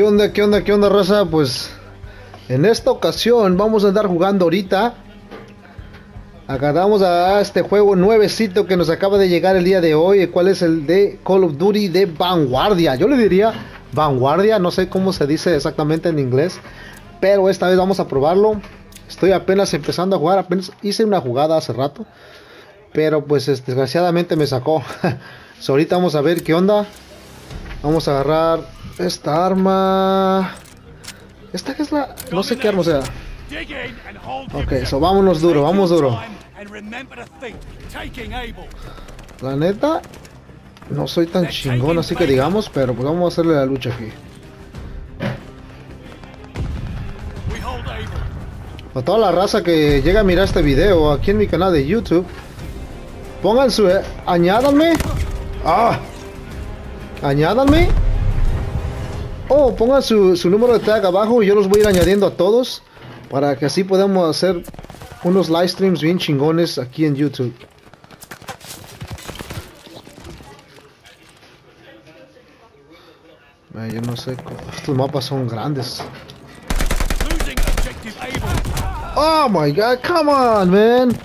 ¿Qué onda, qué onda, qué onda, raza? Pues en esta ocasión vamos a andar jugando ahorita. Agarramos a este juego nuevecito que nos acaba de llegar el día de hoy, el cual es el de Call of Duty de Vanguardia. Yo le diría Vanguardia, no sé cómo se dice exactamente en inglés, pero esta vez vamos a probarlo. Estoy apenas empezando a jugar, apenas hice una jugada hace rato, pero pues desgraciadamente me sacó. ahorita vamos a ver qué onda. Vamos a agarrar esta arma. Esta que es la. No sé qué arma sea. Ok, so vámonos duro, vamos duro. La neta, no soy tan chingón así que digamos, pero pues vamos a hacerle la lucha aquí. A toda la raza que llega a mirar este video aquí en mi canal de YouTube, pongan su. Eh, añádanme. Ah, añádanme. Oh, pongan su, su número de tag abajo y yo los voy a ir añadiendo a todos. Para que así podamos hacer unos live streams bien chingones aquí en YouTube. Yo no sé, estos mapas son grandes. Oh my god, come on, man.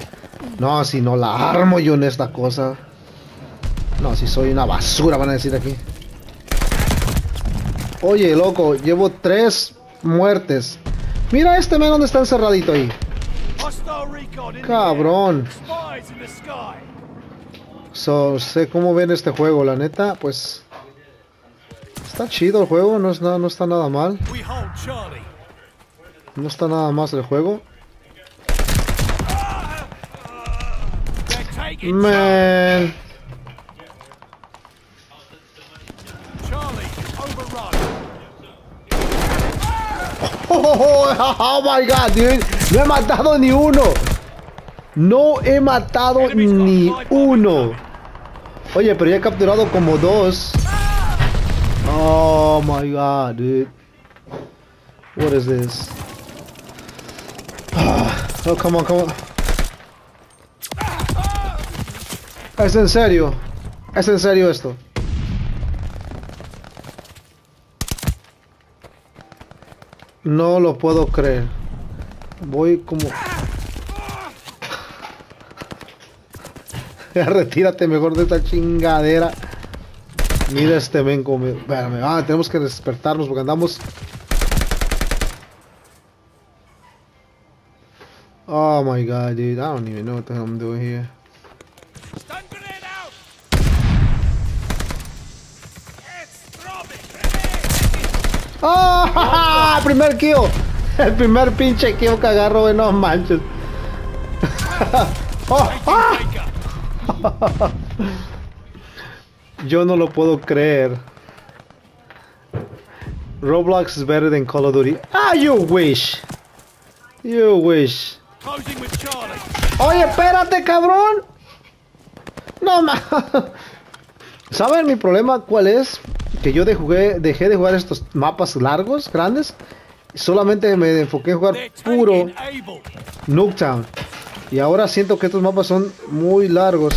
No, si no la armo yo en esta cosa. No, si soy una basura, van a decir aquí. Oye, loco, llevo tres muertes. Mira este men donde está encerradito ahí. Cabrón. So, sé cómo ven este juego, la neta, pues... Está chido el juego, no, es nada, no está nada mal. No está nada más el juego. Man. Oh, my god, dude. No he matado ni uno. No he matado ni uno. Oye, pero ya he capturado como dos. Oh my god, dude. What is this? Oh, come on, come on. Es en serio. Es en serio esto. No lo puedo creer. Voy como... Retírate mejor de esta chingadera. Mira este men como... Espérame, ah, tenemos que despertarnos porque andamos... Oh my god, dude. I don't even know what the hell I'm doing here. ¡Oh! ¡Primer kill! El primer pinche kill que agarro, güey, no manches. ¡Oh! ¡Ah! Yo no lo puedo creer. Roblox is better than Call of Duty. Ah, you wish. You wish. Oye, espérate, cabrón. No ma. ¿Saben mi problema cuál es? Que yo de dejé de jugar estos mapas largos, grandes. Solamente me enfoqué en jugar puro Nuketown. Y ahora siento que estos mapas son muy largos.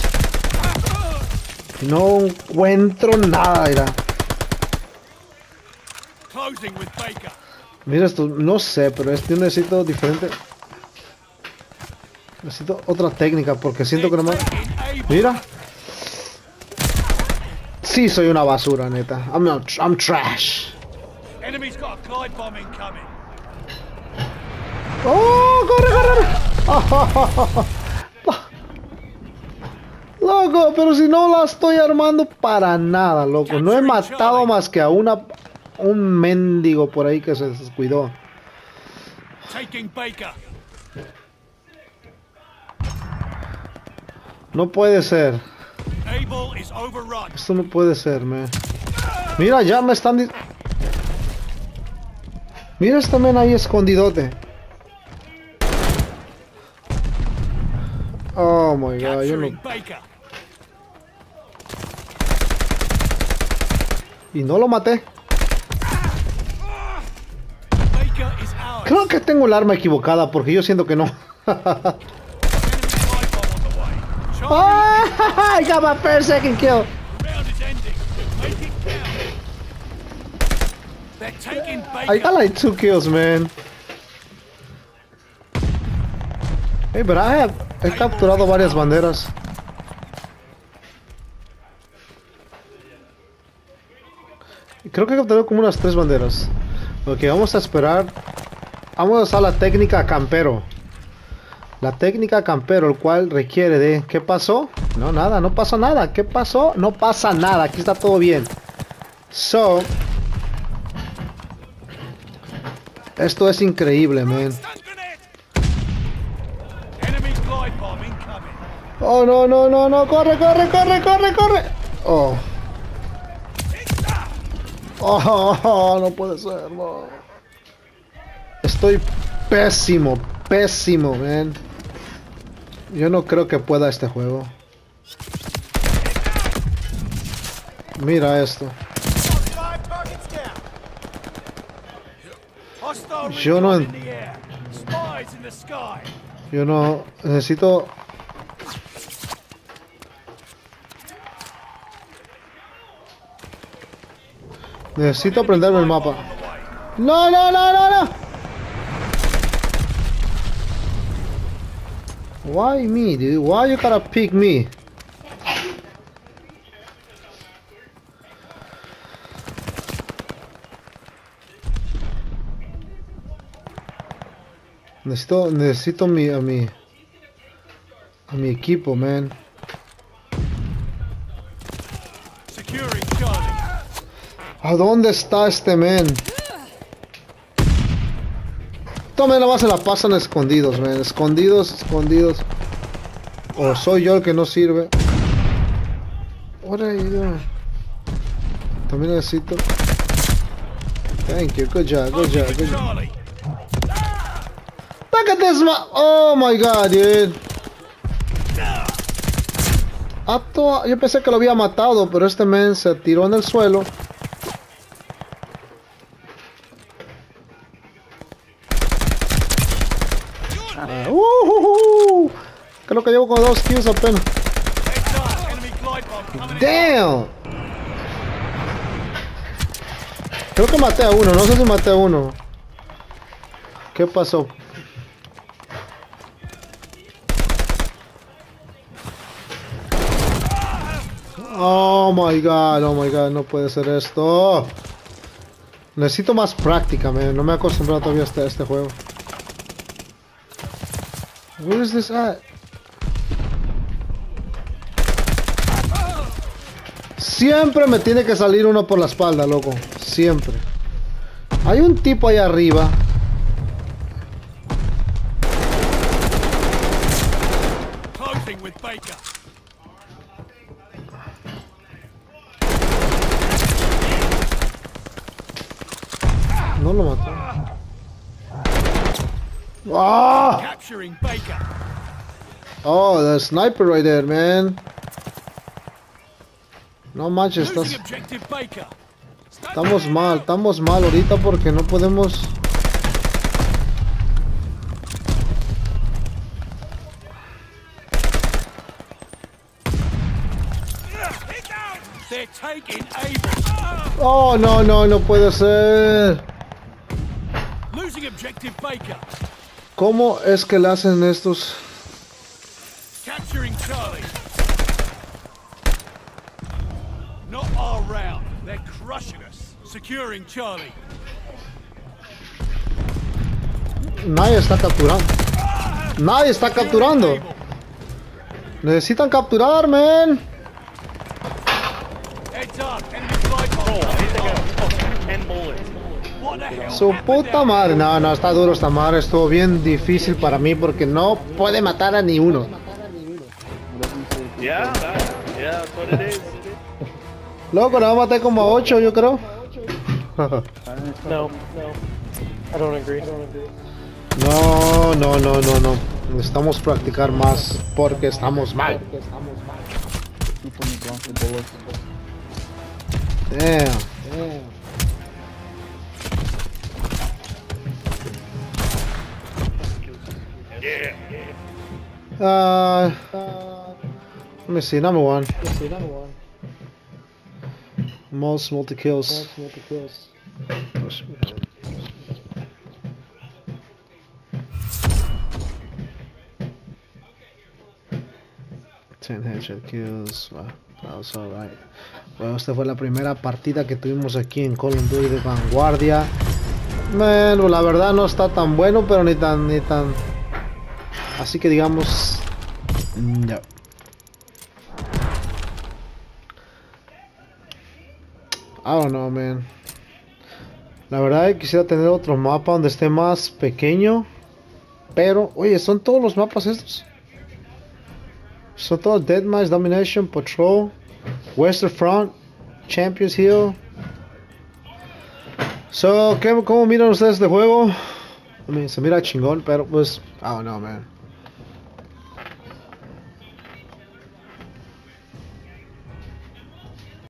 No encuentro nada, mira. Mira esto, no sé, pero este necesito diferente. Necesito otra técnica porque siento que nomás. Mira. Sí, soy una basura, neta. I'm not. I'm trash. ¡Oh! ¡Corre, corre! Loco, pero si no la estoy armando para nada, loco. No he matado más que a una un mendigo por ahí que se descuidó. No puede ser. Esto no puede ser, man. Mira, ya me están... Mira este men ahí escondidote. Oh my god, yo no... Y no lo maté. Creo que tengo el arma equivocada porque yo siento que no. I got my first second kill. I got like two kills, man. Hey, but I have, he capturado varias banderas. Creo que he capturado como unas tres banderas. Ok, vamos a esperar. Vamos a la técnica campero. La técnica campero, el cual requiere de... ¿Qué pasó? No, nada, no pasó nada. ¿Qué pasó? No pasa nada. Aquí está todo bien. So... Esto es increíble, man. Oh, no, no, no, no. Corre, corre, corre, corre, corre. Oh. Oh, oh, no puede ser, no. Estoy pésimo, pésimo, man. Yo no creo que pueda este juego. Mira esto. Yo no. Yo no necesito. Necesito aprenderme el mapa. No, no, no, no, no. Why me, dude? Why you gotta pick me? Necesito, necesito mi, a mi, a mi equipo, man. ¿A dónde está este man? Tome nada más se la pasan escondidos, man. Escondidos, escondidos. O soy yo el que no sirve. Doing? También necesito. Thank you, good job, good job, good job. Look at this Oh my god, dude. A to- Yo pensé que lo había matado, pero este man se tiró en el suelo. Creo que llevo con dos kills apenas. Damn. Creo que maté a uno, no sé si maté a uno. ¿Qué pasó? Oh my god, oh my god, no puede ser esto. Necesito más práctica, man. No me he acostumbrado todavía a este, este juego. Where is this at? Siempre me tiene que salir uno por la espalda, loco. Siempre. Hay un tipo ahí arriba. No lo mató. ¡Ah! Oh, the sniper right there, man. No manches, estás, estamos mal, estamos mal ahorita porque no podemos... Oh, no, no, no puede ser. ¿Cómo es que le hacen estos? Securing Charlie. Nadie está capturando. Nadie está capturando. Necesitan capturar, man. Hell? Su puta madre. No, no, está duro esta madre. Estuvo bien difícil para mí porque no puede matar a ni uno. Yeah, yeah, that's what it is. Loco, nada maté como a 8, yo creo. No, no. I don't agree. No, no, no, no, no. Necesitamos practicar más porque estamos mal. Damn. Uh, let me see, number one. Most multi kills. Pues, Ten headshot kills. Wow, that was alright. Bueno, esta fue la primera partida que tuvimos aquí en Call of Duty de Vanguardia. Bueno, la verdad no está tan bueno, pero ni tan, ni tan. Así que digamos. No. I don't know, man. La verdad quisiera tener otro mapa donde esté más pequeño. Pero, oye, ¿son todos los mapas estos? Son todos Deathmatch, Domination, Patrol, Western Front, Champions Hill. So, ¿qué, ¿cómo miran ustedes este juego? I mean, se mira chingón, pero pues, I don't know, man.